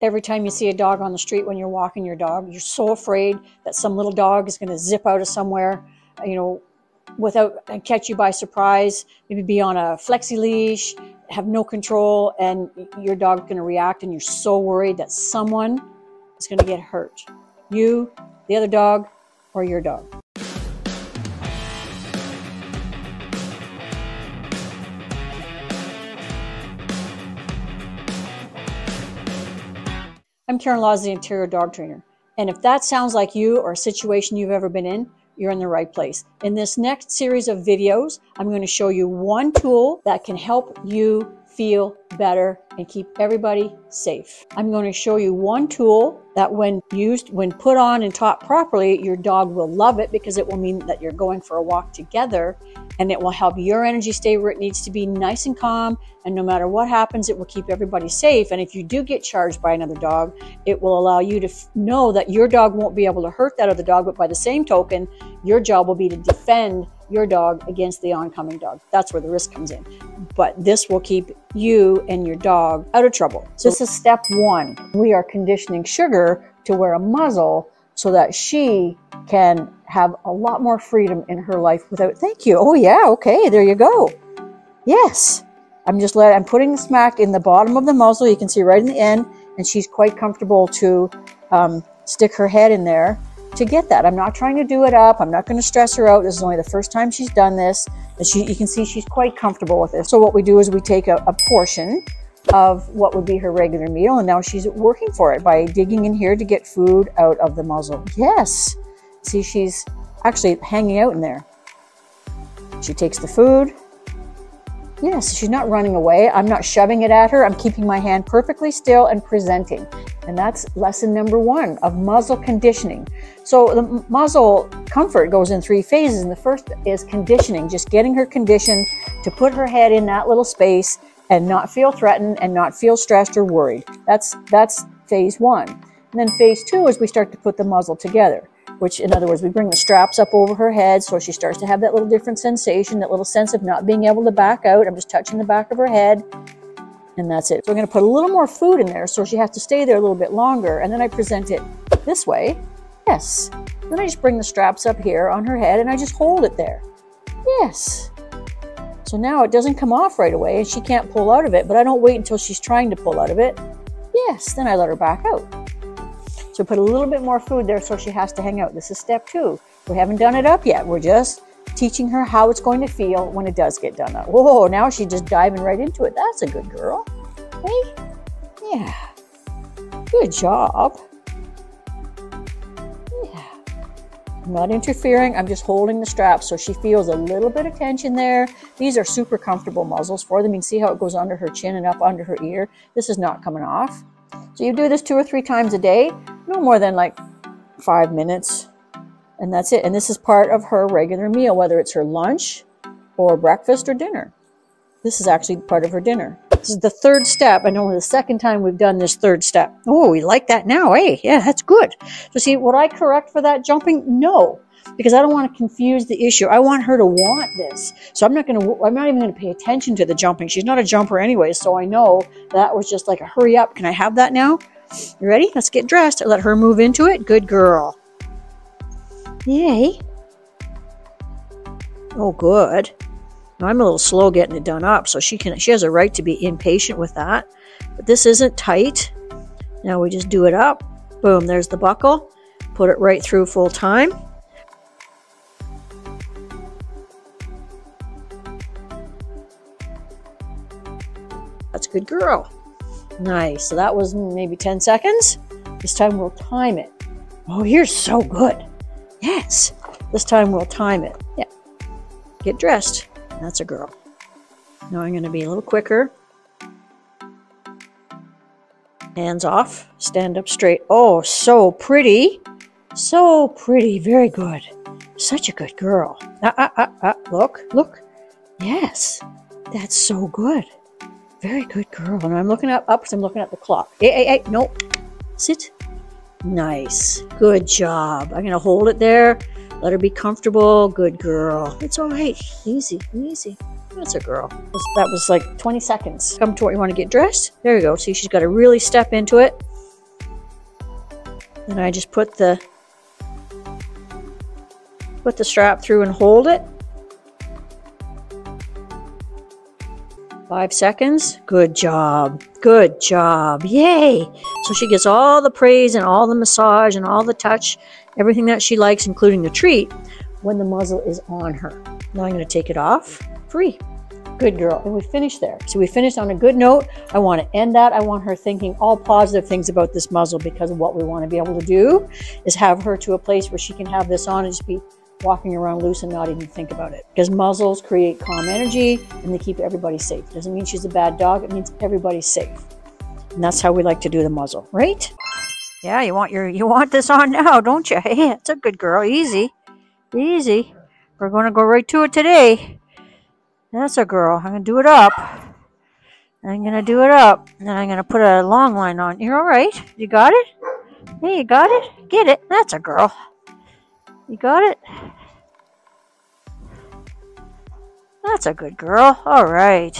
Every time you see a dog on the street when you're walking your dog, you're so afraid that some little dog is going to zip out of somewhere, you know, without and catch you by surprise, maybe be on a flexi leash, have no control, and your dog's going to react, and you're so worried that someone is going to get hurt. You, the other dog, or your dog. I'm Karen Laws, the Ontario dog trainer. And if that sounds like you or a situation you've ever been in, you're in the right place. In this next series of videos, I'm going to show you one tool that can help you feel better and keep everybody safe. I'm going to show you one tool that when used, when put on and taught properly, your dog will love it because it will mean that you're going for a walk together and it will help your energy stay where it needs to be nice and calm. And no matter what happens, it will keep everybody safe. And if you do get charged by another dog, it will allow you to know that your dog won't be able to hurt that other dog. But by the same token, your job will be to defend your dog against the oncoming dog. That's where the risk comes in. But this will keep you and your dog out of trouble. So this is step one. We are conditioning Sugar to wear a muzzle so that she can have a lot more freedom in her life without, thank you. Oh yeah, okay, there you go. Yes. I'm just let I'm putting the smack in the bottom of the muzzle. You can see right in the end, and she's quite comfortable to um, stick her head in there to get that. I'm not trying to do it up. I'm not going to stress her out. This is only the first time she's done this. And she, you can see she's quite comfortable with this. So what we do is we take a, a portion of what would be her regular meal. And now she's working for it by digging in here to get food out of the muzzle. Yes. See, she's actually hanging out in there. She takes the food. Yes, she's not running away. I'm not shoving it at her. I'm keeping my hand perfectly still and presenting. And that's lesson number one of muzzle conditioning. So the muzzle comfort goes in three phases. And the first is conditioning, just getting her conditioned to put her head in that little space and not feel threatened and not feel stressed or worried. That's, that's phase one. And then phase two is we start to put the muzzle together, which in other words, we bring the straps up over her head so she starts to have that little different sensation, that little sense of not being able to back out. I'm just touching the back of her head and that's it. So I'm going to put a little more food in there so she has to stay there a little bit longer. And then I present it this way. Yes. Then I just bring the straps up here on her head and I just hold it there. Yes. So now it doesn't come off right away and she can't pull out of it, but I don't wait until she's trying to pull out of it. Yes, then I let her back out. So put a little bit more food there so she has to hang out. This is step two. We haven't done it up yet. We're just teaching her how it's going to feel when it does get done up. Whoa, now she's just diving right into it. That's a good girl. Hey? Yeah. Good job. Yeah. I'm not interfering. I'm just holding the strap so she feels a little bit of tension there. These are super comfortable muzzles for them. You can see how it goes under her chin and up under her ear. This is not coming off. So you do this two or three times a day, no more than like five minutes. And that's it. And this is part of her regular meal, whether it's her lunch or breakfast or dinner. This is actually part of her dinner. This is the third step, and only the second time we've done this third step. Oh, we like that now, eh? Yeah, that's good. So see, would I correct for that jumping? No, because I don't want to confuse the issue. I want her to want this. So I'm not going to, I'm not even going to pay attention to the jumping. She's not a jumper anyway, so I know that was just like a hurry up. Can I have that now? You ready? Let's get dressed. Let her move into it. Good girl. Yay. Oh, good. I'm a little slow getting it done up, so she can she has a right to be impatient with that. But this isn't tight. Now we just do it up. Boom, there's the buckle. Put it right through full time. That's a good girl. Nice. So that was maybe 10 seconds. This time we'll time it. Oh, you're so good. Yes. This time we'll time it. Yeah. Get dressed. That's a girl. Now I'm going to be a little quicker. Hands off. Stand up straight. Oh, so pretty. So pretty. Very good. Such a good girl. Ah, ah, ah, ah. Look, look. Yes. That's so good. Very good girl. And I'm looking up, up I'm looking at the clock. Hey, hey, hey. Nope. Sit. Nice. Good job. I'm going to hold it there. Let her be comfortable. Good girl. It's all right. Easy, easy. That's a girl. That was like 20 seconds. Come to where you want to get dressed. There you go. See, she's got to really step into it. And I just put the put the strap through and hold it. Five seconds. Good job. Good job. Yay. So she gets all the praise and all the massage and all the touch, everything that she likes, including the treat, when the muzzle is on her. Now I'm going to take it off. Free. Good girl. And we finished there. So we finished on a good note. I want to end that. I want her thinking all positive things about this muzzle because what we want to be able to do is have her to a place where she can have this on and just be walking around loose and not even think about it. Because muzzles create calm energy and they keep everybody safe. Doesn't mean she's a bad dog, it means everybody's safe. And that's how we like to do the muzzle, right? Yeah, you want your you want this on now, don't you? Hey, it's a good girl. Easy. Easy. We're gonna go right to it today. That's a girl. I'm gonna do it up. I'm gonna do it up. And I'm gonna put a long line on. You're alright? You got it? Hey, you got it? Get it. That's a girl. You got it? That's a good girl. All right.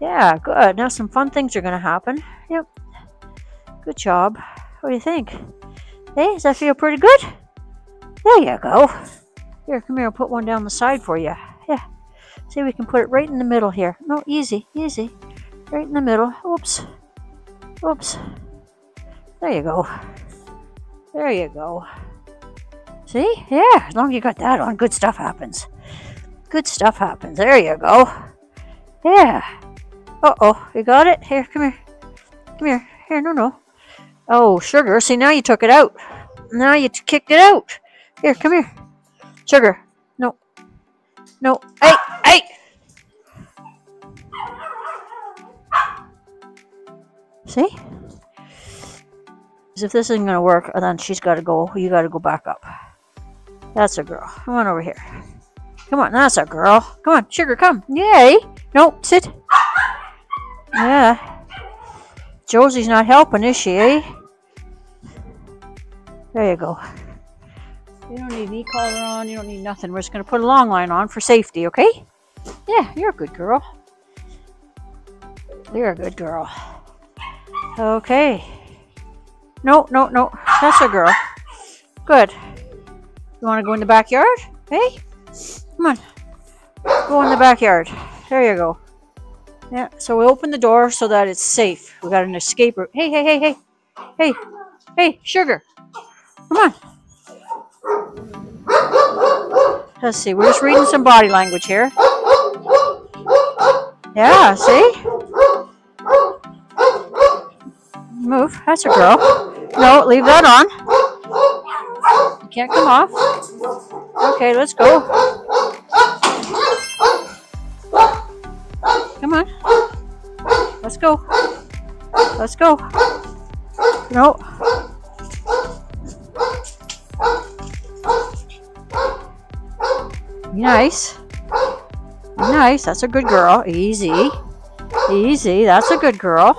Yeah, good. Now some fun things are going to happen. Yep. Good job. What do you think? Hey, does that feel pretty good? There you go. Here, come here. I'll put one down the side for you. Yeah. See, we can put it right in the middle here. No, easy, easy. Right in the middle. Oops. Oops. There you go. There you go. See? Yeah, as long as you got that on, good stuff happens. Good stuff happens. There you go. Yeah. Uh-oh, you got it? Here, come here. Come here. Here, no, no. Oh, sugar. See, now you took it out. Now you kicked it out. Here, come here. Sugar. No. No. Hey, hey! See? If this isn't going to work, then she's got to go. You got to go back up. That's a girl. Come on over here. Come on, that's a girl. Come on, sugar, come. Yay. No, sit. Yeah. Josie's not helping, is she, eh? There you go. You don't need knee collar on. You don't need nothing. We're just going to put a long line on for safety, okay? Yeah, you're a good girl. You're a good girl. Okay. No, no, no. That's a girl. Good. You want to go in the backyard? Hey? Come on. Go in the backyard. There you go. Yeah, so we open the door so that it's safe. We got an escape route. Hey, hey, hey, hey. Hey, hey, sugar. Come on. Let's see. We're just reading some body language here. Yeah, see? Move. That's a girl. No, leave that on. You can't come off. Okay, let's go. Let's go. Let's go. No. Nice. Nice. That's a good girl. Easy. Easy. That's a good girl.